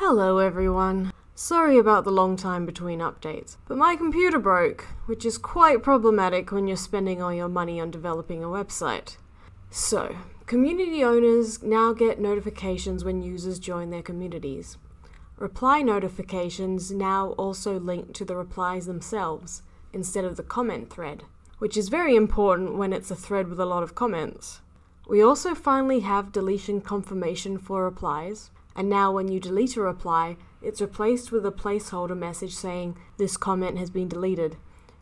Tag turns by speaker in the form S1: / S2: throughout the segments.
S1: Hello everyone. Sorry about the long time between updates, but my computer broke, which is quite problematic when you're spending all your money on developing a website. So, community owners now get notifications when users join their communities. Reply notifications now also link to the replies themselves instead of the comment thread, which is very important when it's a thread with a lot of comments. We also finally have deletion confirmation for replies, and now when you delete a reply, it's replaced with a placeholder message saying this comment has been deleted,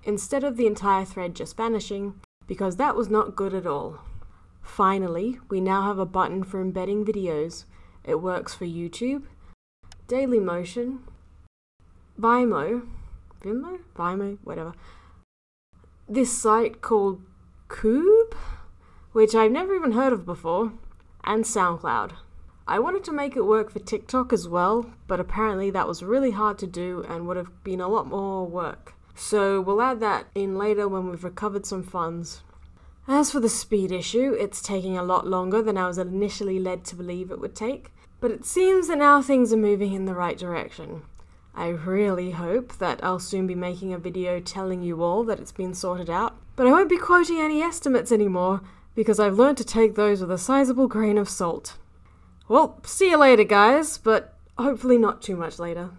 S1: instead of the entire thread just vanishing, because that was not good at all. Finally, we now have a button for embedding videos. It works for YouTube, Dailymotion, Vimeo, Vimeo, Vimeo, whatever. This site called Coub, which I've never even heard of before, and SoundCloud. I wanted to make it work for TikTok as well, but apparently that was really hard to do and would have been a lot more work. So we'll add that in later when we've recovered some funds. As for the speed issue, it's taking a lot longer than I was initially led to believe it would take, but it seems that now things are moving in the right direction. I really hope that I'll soon be making a video telling you all that it's been sorted out, but I won't be quoting any estimates anymore because I've learned to take those with a sizable grain of salt. Well, see you later, guys, but hopefully not too much later.